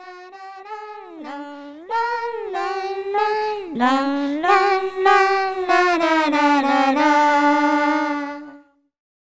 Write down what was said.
la la la la la la